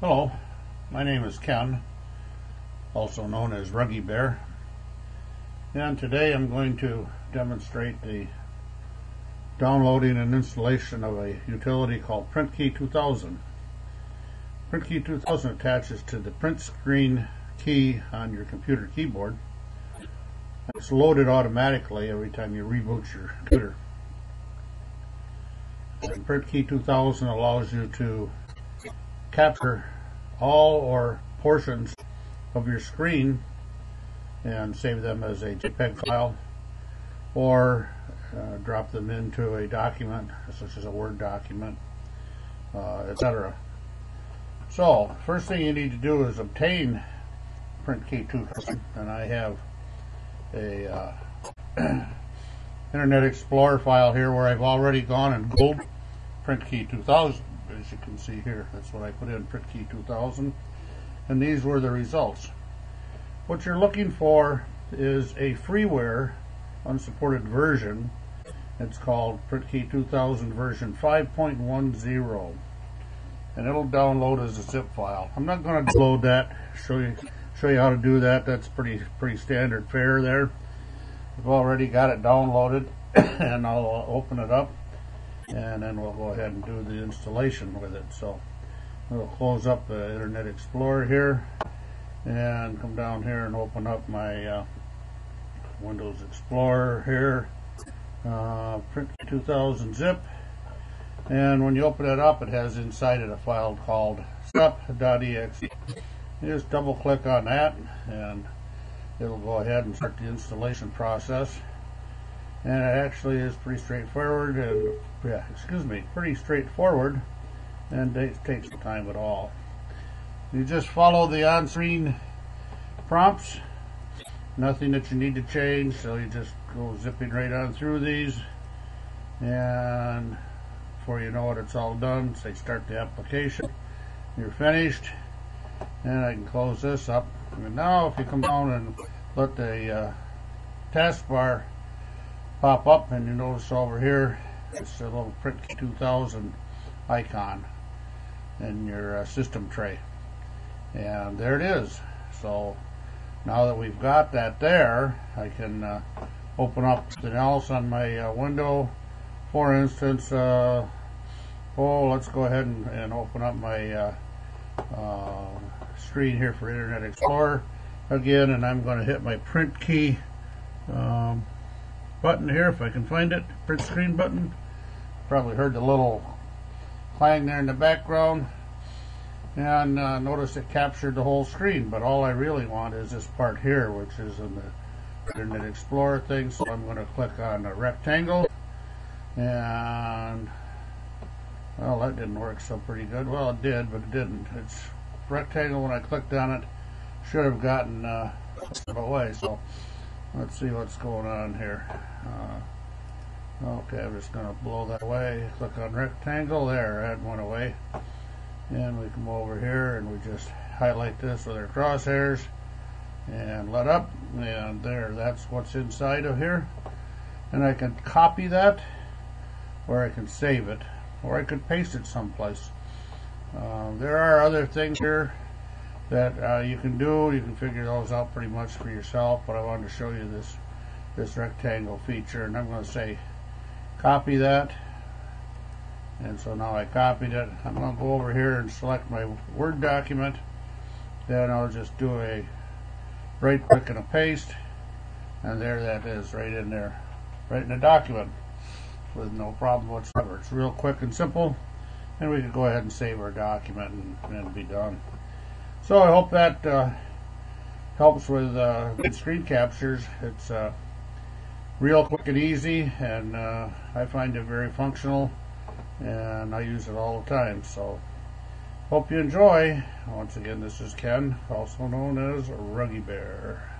Hello, my name is Ken, also known as Ruggy Bear, and today I'm going to demonstrate the downloading and installation of a utility called PrintKey 2000. PrintKey 2000 attaches to the print screen key on your computer keyboard. It's loaded automatically every time you reboot your computer. And PrintKey 2000 allows you to capture all or portions of your screen and save them as a JPEG file or uh, drop them into a document such as a Word document, uh, etc. So, first thing you need to do is obtain print PrintKey 2000 and I have a uh, Internet Explorer file here where I've already gone and googled PrintKey 2000 as you can see here. That's what I put in PrintKey 2000 and these were the results. What you're looking for is a freeware unsupported version. It's called PrintKey 2000 version 5.10 and it'll download as a zip file. I'm not going to download that, show you show you how to do that. That's pretty pretty standard fare there. I've already got it downloaded and I'll open it up and then we'll go ahead and do the installation with it. So we'll close up the Internet Explorer here and come down here and open up my uh, Windows Explorer here. Uh, print 2000 zip. And when you open it up it has inside it a file called setup.exe you just double click on that and it'll go ahead and start the installation process and it actually is pretty straightforward and yeah excuse me pretty straightforward and it takes time at all. You just follow the on-screen prompts. Nothing that you need to change so you just go zipping right on through these. And before you know it it's all done. Say start the application. You're finished. And I can close this up. And now if you come down and let the uh, taskbar pop up and you notice over here it's a little print 2000 icon in your uh, system tray. And there it is. So now that we've got that there I can uh, open up something else on my uh, window. For instance uh, oh let's go ahead and, and open up my uh, uh, screen here for Internet Explorer. Again and I'm going to hit my print key um, button here if I can find it print screen button. Probably heard the little clang there in the background. And uh, notice it captured the whole screen but all I really want is this part here which is in the Internet Explorer thing so I'm going to click on the rectangle. And well that didn't work so pretty good. Well it did but it didn't. It's rectangle when I clicked on it should have gotten uh, away so let's see what's going on here. Uh, okay I'm just gonna blow that away. Click on rectangle there that went away. And we come over here and we just highlight this with our crosshairs and let up. And there that's what's inside of here. And I can copy that or I can save it or I could paste it someplace. Uh, there are other things here that uh, you can do. You can figure those out pretty much for yourself, but I wanted to show you this this rectangle feature, and I'm going to say copy that. And so now I copied it. I'm going to go over here and select my Word document. Then I'll just do a right click and a paste. And there that is right in there, right in the document with no problem whatsoever. It's real quick and simple. And we can go ahead and save our document and, and be done. So I hope that uh, helps with uh, captures. It's uh, real quick and easy, and uh, I find it very functional, and I use it all the time. So hope you enjoy. Once again, this is Ken, also known as Ruggy Bear.